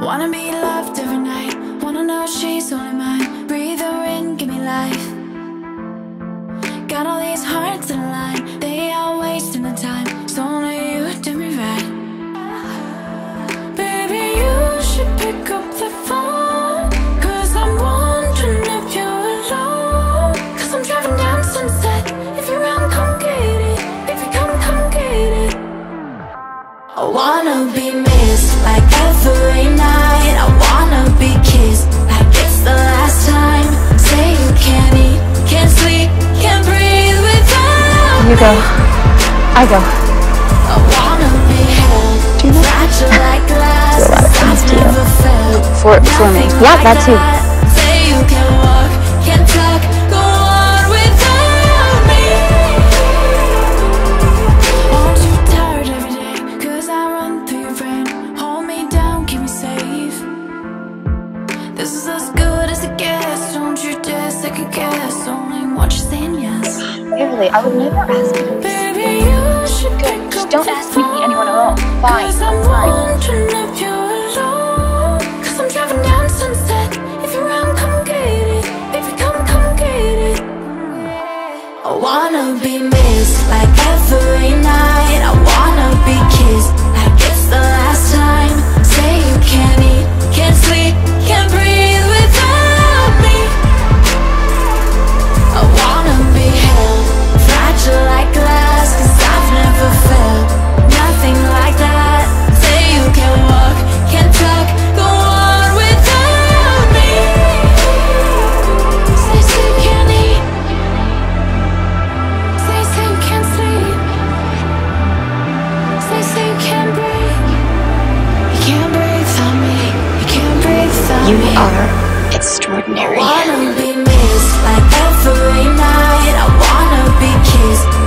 wanna be loved every night. Wanna know she's only mine. Breathe her in, give me life. Got all these hearts in line. They are wasting the time. So go. I go. Do you know-. Do a lot of things to you. For for me. Yeah, that too. This is as good as it gets. Don't you dare second guess. Only watch you saying yes. Waverly, I would never ask you. Baby, you should pick Just don't ask me to be anyone phone. alone. Fine, I'm fine. wondering if you're alone. Cause extraordinary. I wanna be missed like every night. I wanna be kissed